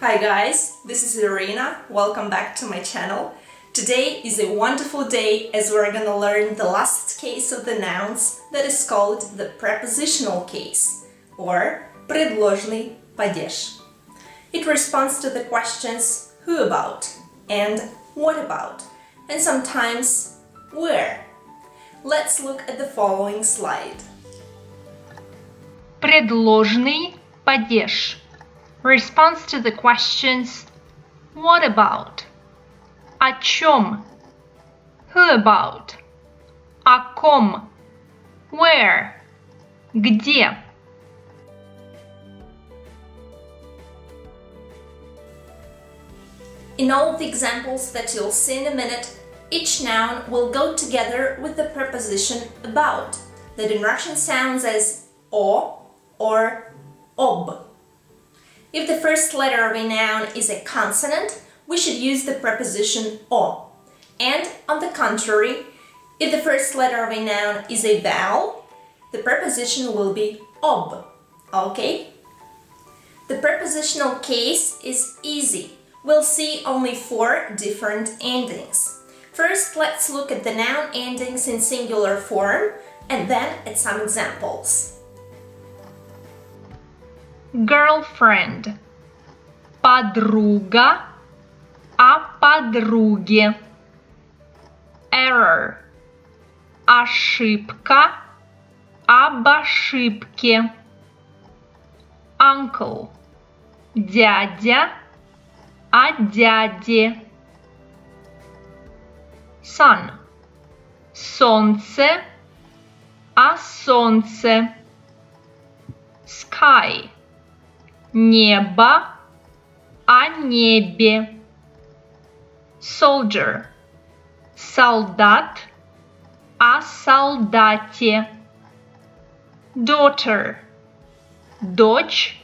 Hi guys, this is Irina. Welcome back to my channel. Today is a wonderful day as we're gonna learn the last case of the nouns that is called the prepositional case or предложный падеж. It responds to the questions who about and what about and sometimes where. Let's look at the following slide. Предложный падеж responds to the questions what about, о чем, who about, о ком, where, где. In all the examples that you'll see in a minute, each noun will go together with the preposition about that in Russian sounds as o or ob. If the first letter of a noun is a consonant, we should use the preposition o. And on the contrary, if the first letter of a noun is a vowel, the preposition will be ob. Okay? The prepositional case is easy. We'll see only four different endings. First, let's look at the noun endings in singular form and then at some examples. Girlfriend. Подруга о подруге. Error. Ошибка об ошибке. Uncle. Дядя о дяде. Sun. Солнце о солнце. Sky небо о небе. Soldier – солдат о солдате. Daughter – дочь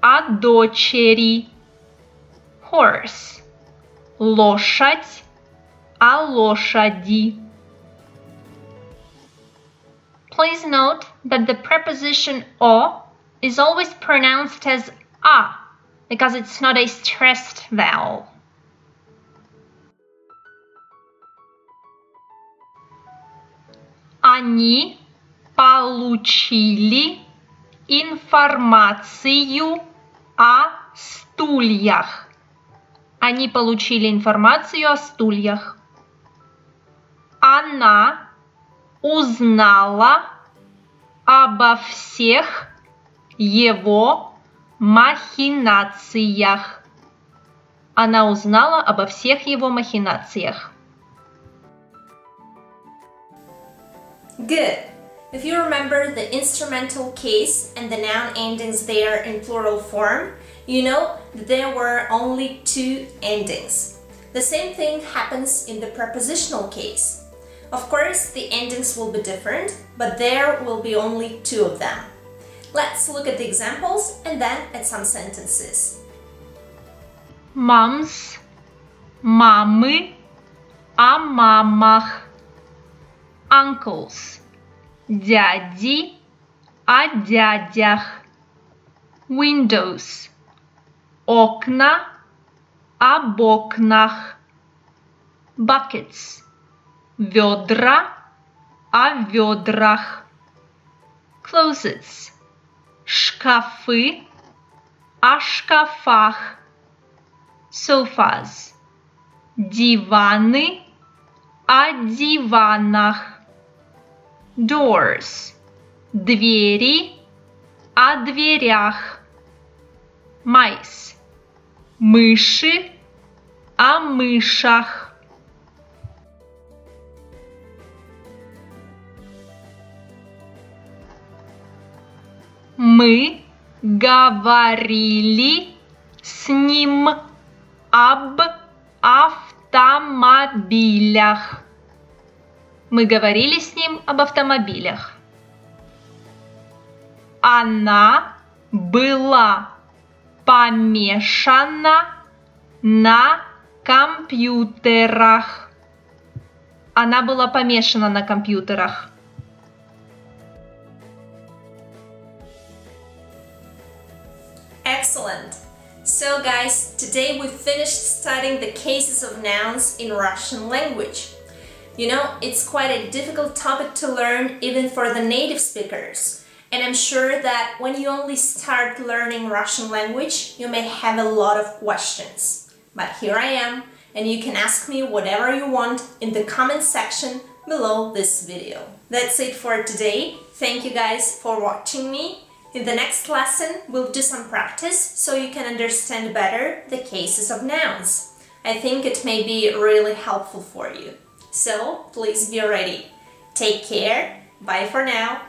о дочери. Horse – лошадь о лошади. Please note that the preposition o Is always pronounced as a because it's not a stressed vowel. Они получили информацию о стульях. Они получили информацию о стульях. Она узнала обо всех его махинациях. Она узнала обо всех его махинациях. Good. If you remember the instrumental case and the noun endings there in plural form, you know that there were only two endings. The same thing happens in the prepositional case. Of course, the endings will be different, but there will be only two of them. Let's look at the examples and then at some sentences. Moms, мамы, о мамах. Uncles, дяди, о дядях. Windows, окна, об окнах. Buckets, ведра, о ведрах. Closets, шкафы о шкафах. Sofas. Диваны о диванах. Doors. Двери о дверях. Mice. Мыши о мышах. Мы говорили с ним об автомобилях. Мы говорили с ним об автомобилях. Она была помешана на компьютерах. Она была помешана на компьютерах. Excellent! So guys, today we finished studying the cases of nouns in Russian language. You know, it's quite a difficult topic to learn even for the native speakers. And I'm sure that when you only start learning Russian language, you may have a lot of questions. But here I am, and you can ask me whatever you want in the comment section below this video. That's it for today. Thank you guys for watching me in the next lesson, we'll do some practice so you can understand better the cases of nouns. I think it may be really helpful for you. So, please be ready. Take care. Bye for now.